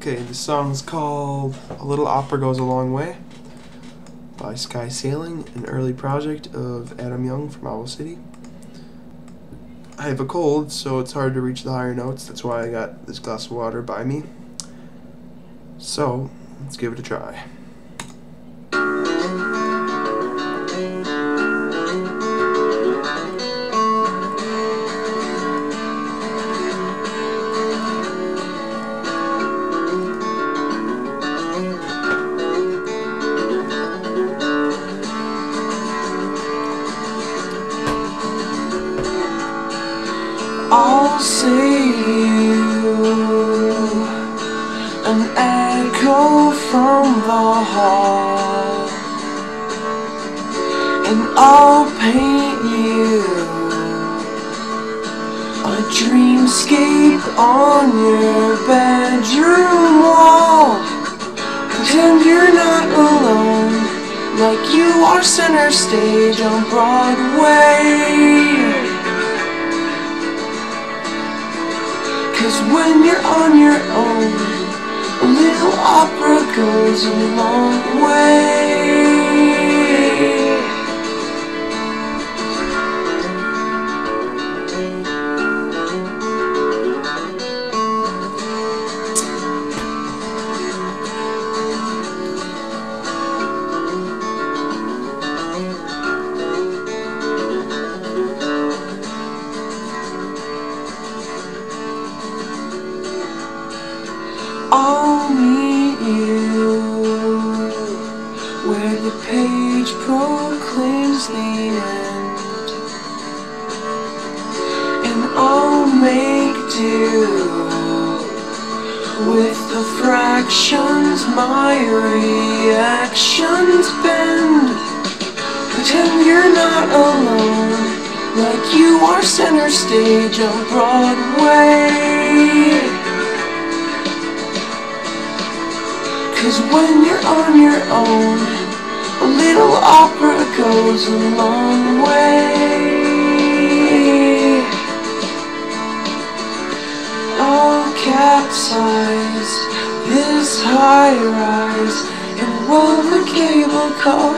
Okay, the song's called A Little Opera Goes a Long Way by Sky Sailing, an early project of Adam Young from Owl City. I have a cold, so it's hard to reach the higher notes. That's why I got this glass of water by me. So, let's give it a try. And I'll paint you A dreamscape on your bedroom wall. Pretend you're not alone Like you are center stage on Broadway. Cause when you're on your own, goes a long way. Meet you where the page proclaims the end, and I'll make do with the fractions my reactions bend. Pretend you're not alone, like you are center stage on Broadway. Cause when you're on your own, a little opera goes a long way. I'll capsize this high rise and roll the cable car.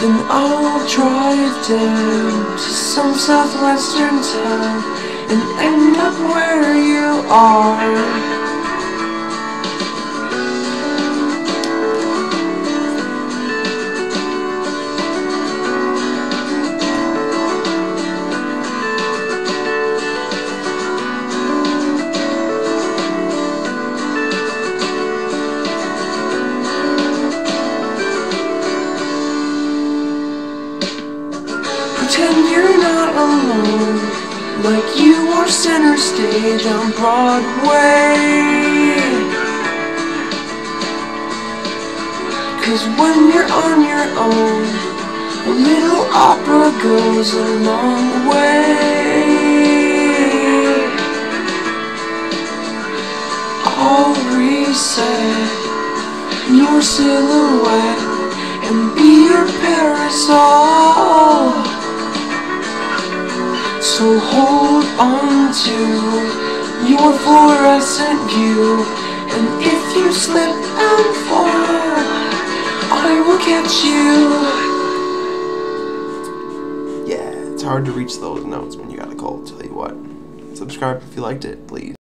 Then I'll drive down to some southwestern town and end up where you are. Pretend you're not alone, like you are center stage on Broadway. Cause when you're on your own, a little opera goes a long way. I'll reset your silhouette and be your parasol. So hold on to your fluorescent view, and if you slip and fall, I will catch you. Yeah, it's hard to reach those notes when you got a cold. Tell you what. Subscribe if you liked it, please.